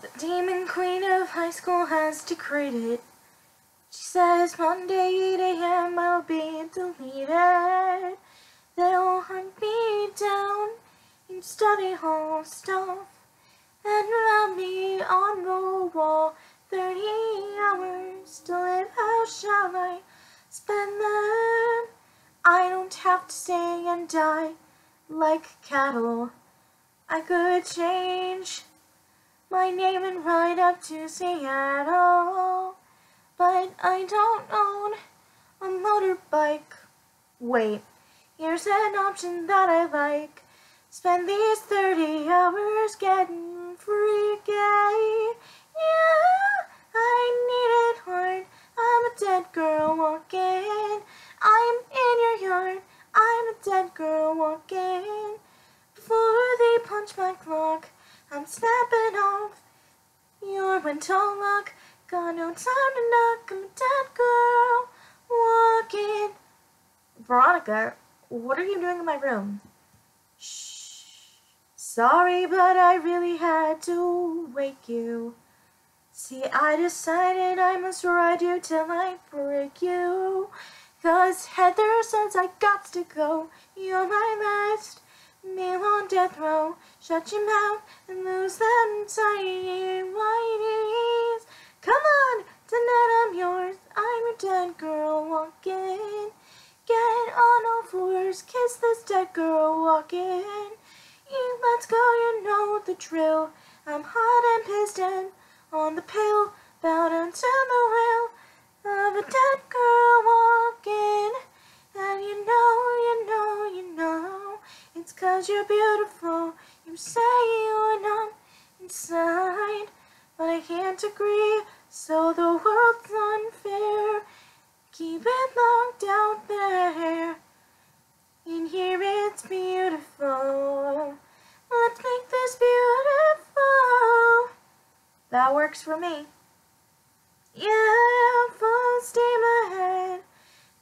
The demon queen of high school has decreed it. She says Monday 8 a.m. I'll be deleted. They'll hunt me down in study hall stuff and mount me on the wall. Thirty hours to live. How shall I spend them? I don't have to stay and die like cattle. I could change my name and ride up to Seattle, but I don't own a motorbike. Wait, here's an option that I like. Spend these 30 hours getting freaky. Yeah, I need it hard. I'm a dead girl walking. I'm in your yard. I'm a dead girl walking. Before they punch my clock, I'm snapping your rental lock. Got no time to knock. I'm a dead girl walking. Veronica, what are you doing in my room? Shh. Sorry, but I really had to wake you. See, I decided I must ride you till I break you. Cause Heather says I got to go. You're my last meal on death row. Shut your mouth and lose them tiny whiteys. Come on, tonight I'm yours. I'm your dead girl walking. Get on all fours, kiss this dead girl walking. You let's go, you know the drill. I'm hot and pissed and on the pill, bound into the wheel of a dead girl walking. Cause you're beautiful. You say you're not inside, but I can't agree, so the world's unfair. Keep it locked out there. In here it's beautiful. Let's make this beautiful. That works for me. Yeah, full steam ahead.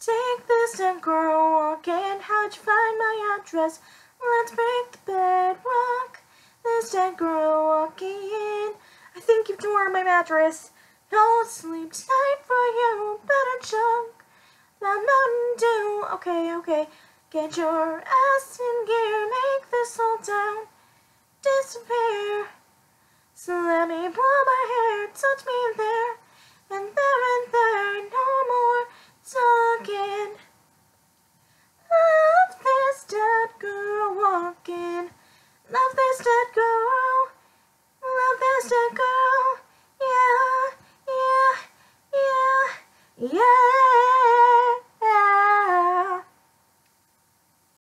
Take this and girl walking. How'd you find my address? Let's break the bedrock. This dead girl walking. In. I think you've torn my mattress. No sleep tonight for you. Better chunk that Mountain Dew. Okay, okay. Get your ass